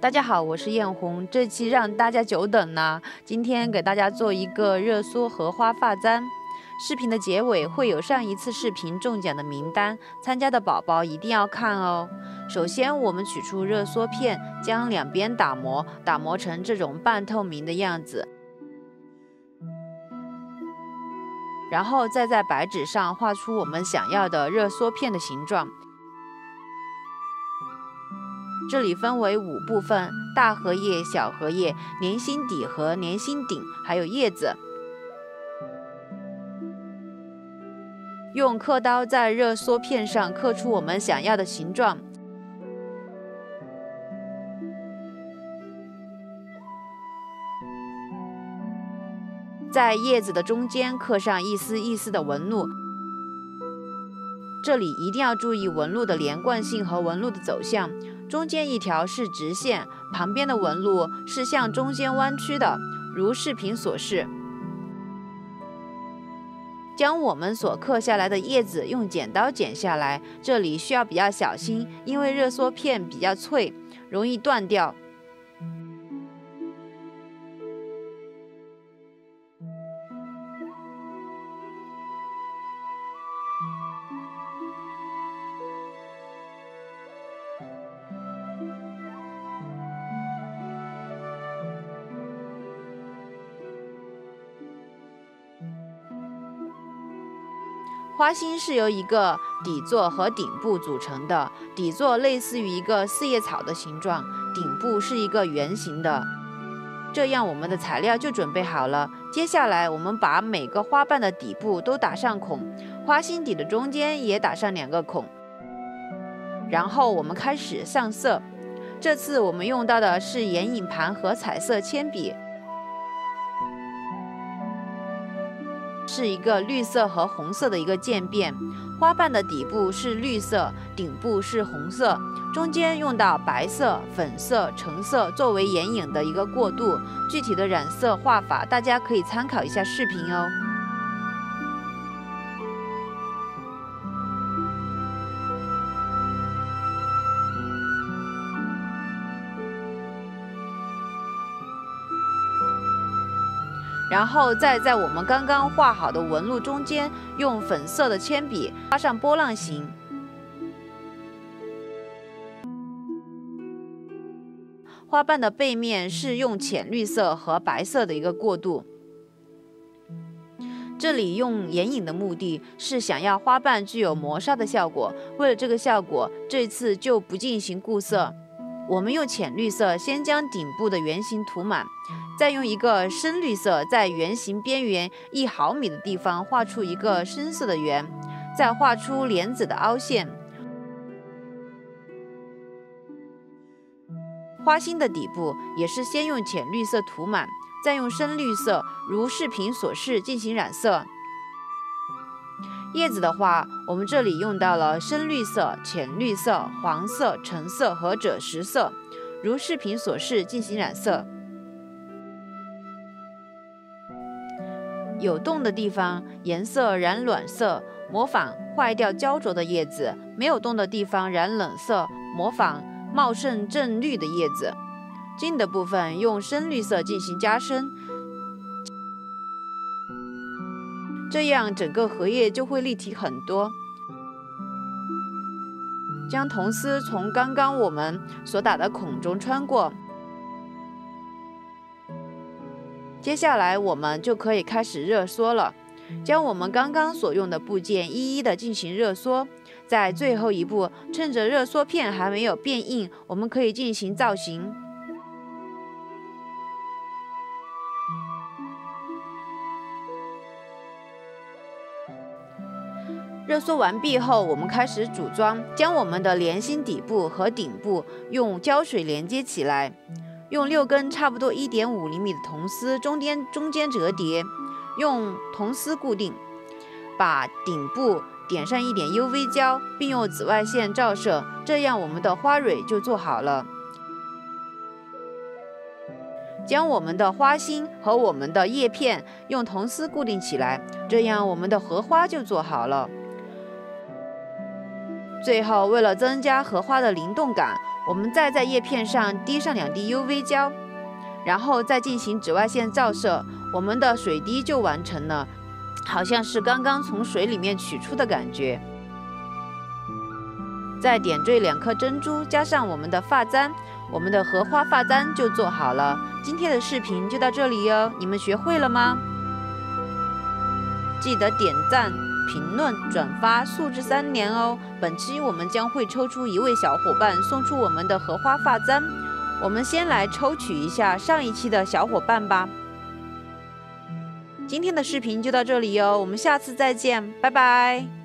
大家好，我是艳红，这期让大家久等了。今天给大家做一个热缩荷花发簪。视频的结尾会有上一次视频中奖的名单，参加的宝宝一定要看哦。首先，我们取出热缩片，将两边打磨，打磨成这种半透明的样子。然后再在白纸上画出我们想要的热缩片的形状。这里分为五部分：大荷叶、小荷叶、连心底和连心顶，还有叶子。用刻刀在热缩片上刻出我们想要的形状。在叶子的中间刻上一丝一丝的纹路。这里一定要注意纹路的连贯性和纹路的走向。中间一条是直线，旁边的纹路是向中间弯曲的，如视频所示。将我们所刻下来的叶子用剪刀剪下来，这里需要比较小心，因为热缩片比较脆，容易断掉。花心是由一个底座和顶部组成的，底座类似于一个四叶草的形状，顶部是一个圆形的。这样我们的材料就准备好了。接下来我们把每个花瓣的底部都打上孔，花心底的中间也打上两个孔。然后我们开始上色，这次我们用到的是眼影盘和彩色铅笔。是一个绿色和红色的一个渐变，花瓣的底部是绿色，顶部是红色，中间用到白色、粉色、橙色作为眼影的一个过渡。具体的染色画法，大家可以参考一下视频哦。然后再在我们刚刚画好的纹路中间，用粉色的铅笔画上波浪形。花瓣的背面是用浅绿色和白色的一个过渡。这里用眼影的目的是想要花瓣具有磨砂的效果，为了这个效果，这次就不进行固色。我们用浅绿色先将顶部的圆形涂满，再用一个深绿色在圆形边缘一毫米的地方画出一个深色的圆，再画出莲子的凹陷。花心的底部也是先用浅绿色涂满，再用深绿色如视频所示进行染色。叶子的话，我们这里用到了深绿色、浅绿色、黄色、橙色和赭石色，如视频所示进行染色。有洞的地方，颜色染暖色，模仿坏掉焦灼的叶子；没有洞的地方染冷色，模仿茂盛正绿的叶子。茎的部分用深绿色进行加深。这样整个荷叶就会立体很多。将铜丝从刚刚我们所打的孔中穿过。接下来我们就可以开始热缩了。将我们刚刚所用的部件一一的进行热缩。在最后一步，趁着热缩片还没有变硬，我们可以进行造型。热缩完毕后，我们开始组装，将我们的连心底部和顶部用胶水连接起来，用六根差不多一点五厘米的铜丝中间中间折叠，用铜丝固定，把顶部点上一点 UV 胶，并用紫外线照射，这样我们的花蕊就做好了。将我们的花心和我们的叶片用铜丝固定起来，这样我们的荷花就做好了。最后，为了增加荷花的灵动感，我们再在叶片上滴上两滴 UV 胶，然后再进行紫外线照射，我们的水滴就完成了，好像是刚刚从水里面取出的感觉。再点缀两颗珍珠，加上我们的发簪，我们的荷花发簪就做好了。今天的视频就到这里哟，你们学会了吗？记得点赞、评论、转发，素质三连哦！本期我们将会抽出一位小伙伴，送出我们的荷花发簪。我们先来抽取一下上一期的小伙伴吧。今天的视频就到这里哟，我们下次再见，拜拜。